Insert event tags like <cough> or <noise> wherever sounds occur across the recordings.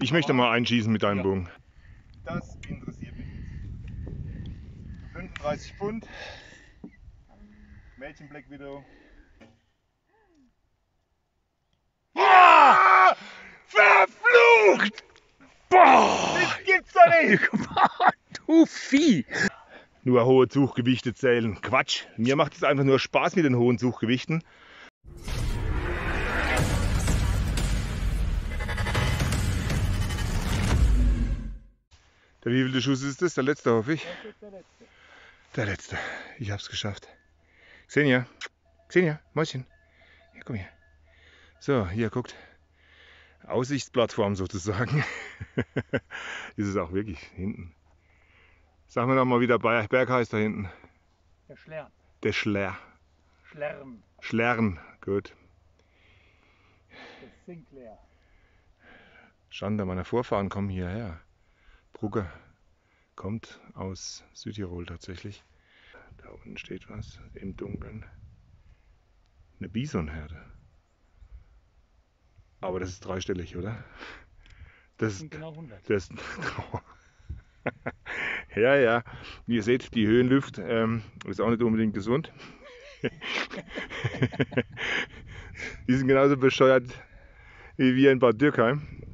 Ich möchte mal einschießen mit deinem Ja. Bogen. Das interessiert mich nicht. 35 Pfund. Mädchen Black Widow. Ah! Verflucht! Boah! Das gibt's doch nicht! <laughs> du Vieh! Nur hohe Suchgewichte zählen. Quatsch. Mir macht es einfach nur Spaß mit den hohen Suchgewichten. Der wievielte Schuss ist das? Der letzte, hoffe ich. Der letzte. Ich hab's geschafft. Xenia. Xenia, Mäuschen. Hier, komm her. So, hier, guckt. Aussichtsplattform sozusagen. <laughs> ist es auch wirklich hinten. Sag mir doch mal, wie der Berg Berg heißt da hinten. Der Schlern. Der Schler. Schlern. Schlern. Gut. Der Sinclair. Schande, meine Vorfahren kommen hierher. Brugge kommt aus Südtirol tatsächlich. Da unten steht was im Dunkeln. Eine Bisonherde. Aber das ist dreistellig, oder? Das Das ist sind genau 100. Das, <laughs> ja, ja. Wie ihr seht, die Höhenluft ähm, ist auch nicht unbedingt gesund. <laughs> die sind genauso bescheuert wie wir in Bad Dürkheim.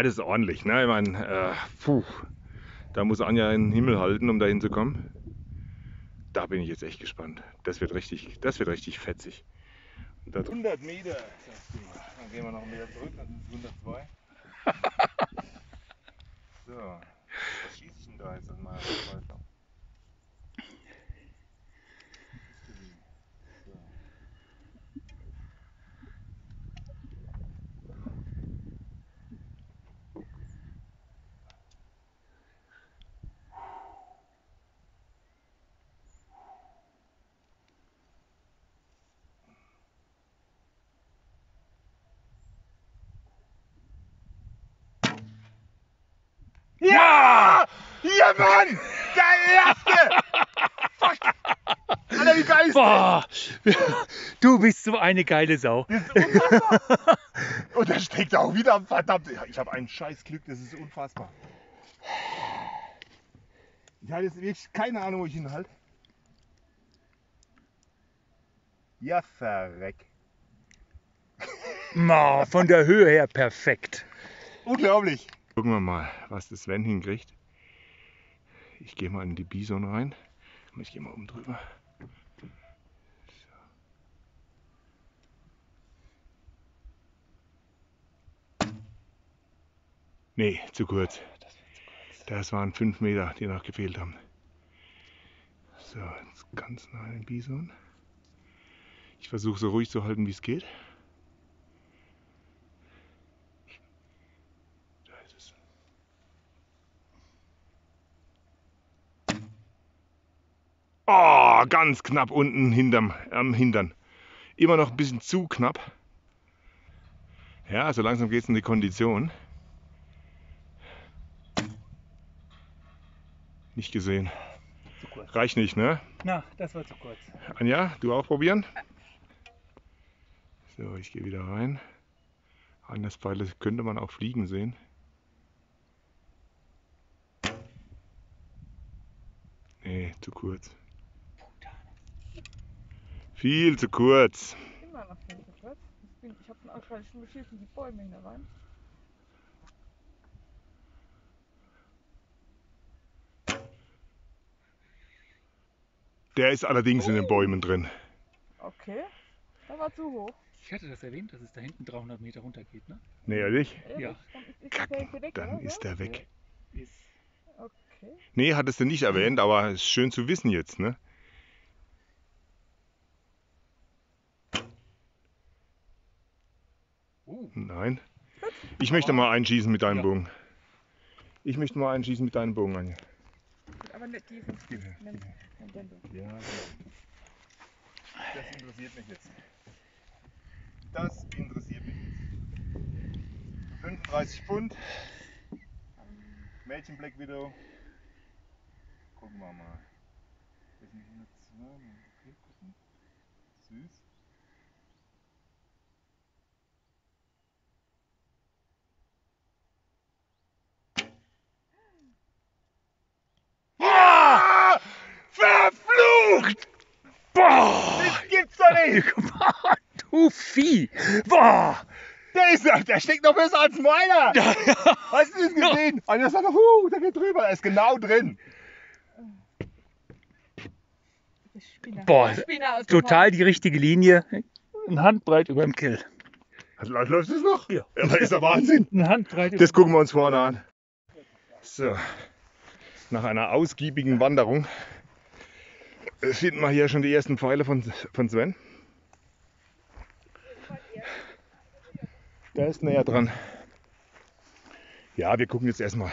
Alles ordentlich, ne? Ich meine, äh, puh, da muss Anja in den Himmel halten, um da hinzukommen. Da bin ich jetzt echt gespannt. Das wird richtig, das wird richtig fetzig. Und da 100 Meter, sagst du. Dann gehen wir noch einen Meter zurück, sind es 102. <laughs> So, was schieße ich denn da jetzt an meiner Weiter? So. Ja! Ja, Mann! Der erste! Fuck! Alter, wie geil ist Boah! Du bist so eine geile Sau. das? Das! Und da steckt auch wieder verdammt. Ich habe ein scheiß Glück, das ist unfassbar. Ich habe jetzt wirklich keine Ahnung, wo ich ihn halte. Ja, verreck. Ma, von der Höhe her perfekt. Unglaublich. Gucken wir mal, was das Sven hinkriegt. Ich gehe mal in die Bison rein. Ich gehe mal oben drüber. So. Nee, zu kurz. Das waren 5 Meter, die noch gefehlt haben. So, jetzt ganz nah an den Bison. Ich versuche so ruhig zu halten, wie es geht. Oh, ganz knapp unten hinterm, am Hintern. Immer noch ein bisschen zu knapp. Ja, so langsam geht es in die Kondition. Nicht gesehen. Zu kurz. Reicht nicht, ne? Na, das war zu kurz. Anja, du auch probieren? So, ich gehe wieder rein. Anderspfeile könnte man auch fliegen sehen. Nee, zu kurz. Viel zu kurz. Immer noch viel zu kurz. Ich, ich habe auch gerade schon beschissen die Bäume hinein. Der ist allerdings in den Bäumen drin. Okay, der war zu hoch. Ich hatte das erwähnt, dass es da hinten 300 Meter runter geht, ne? Nee, ehrlich? Ja. Dann ist, ist Kacken, der weg, dann ist der weg. Ist Okay. Nee, hattest du nicht erwähnt, aber ist schön zu wissen jetzt, ne? Nein. Ich möchte mal einschießen mit deinem Ja. Bogen. Ich möchte mal einschießen mit deinem Bogen, Anja. Gut, aber nicht diesen. Gib her. Ja, Das interessiert mich jetzt. Das interessiert mich jetzt. 35 Pfund. Mädchen Black Widow. Gucken wir mal. Das sind 102. Okay, gucken. Süß. Geil, <laughs> du Vieh. Boah. Der, ist, der steckt noch besser als meiner. <laughs> Hast du das gesehen? Und der sagt, huh, der geht drüber. Der ist genau drin. Das Spinner. Boah, Spinner Total die richtige Linie. Ein Handbreit über dem Kill. Läuft das noch? Ja. Das ist der Wahnsinn. Ein Handbreit über Das gucken wir uns vorne an. So, nach einer ausgiebigen Wanderung äh, finden wir hier schon die ersten Pfeile von, von Sven. Der ist näher dran. Ja, wir gucken jetzt erstmal,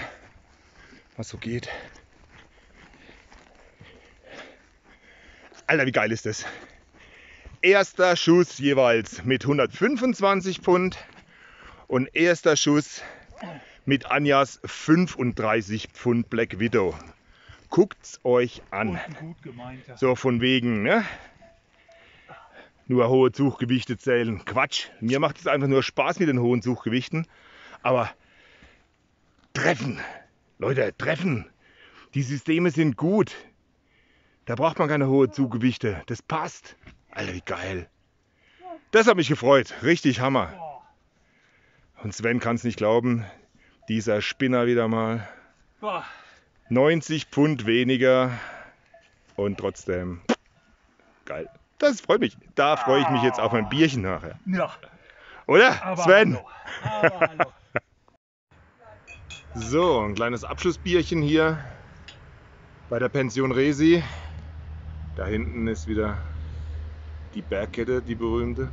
was so geht. Alter, wie geil ist das? Erster Schuss jeweils mit 125 Pfund und erster Schuss mit Anjas 35 Pfund Black Widow. Guckt's euch an. So von wegen, ne? Nur hohe Zuggewichte zählen. Quatsch. Mir macht es einfach nur Spaß mit den hohen Zuggewichten. Aber treffen. Leute, treffen. Die Systeme sind gut. Da braucht man keine hohen Zuggewichte. Das passt. Alter, wie geil. Das hat mich gefreut. Richtig Hammer. Und Sven kann es nicht glauben. Dieser Spinner wieder mal. Boah. 90 Pfund weniger und trotzdem geil. Das freut mich. Da freue ich mich jetzt auf ein Bierchen nachher. Ja, Oder, aber Sven? hallo. Aber hallo. <laughs> So, ein kleines Abschlussbierchen hier bei der Pension Resi. Da hinten ist wieder die Bergkette, die berühmte.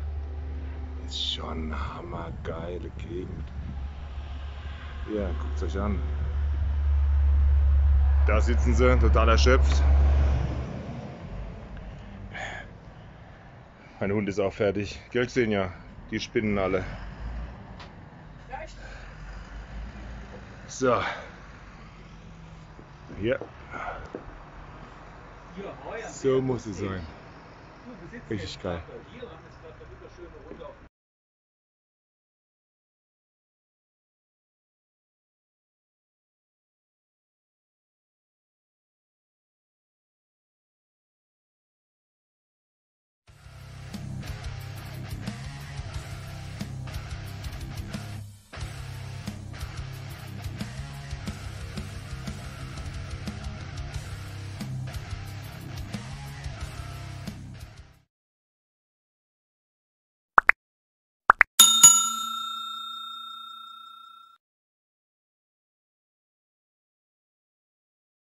Ist schon eine hammergeile Gegend. Ja, guckt euch an. Da sitzen sie, total erschöpft. Mein Hund ist auch fertig. Gell, Xenia? Die spinnen alle. So. Hier. So muss es sein. Richtig geil.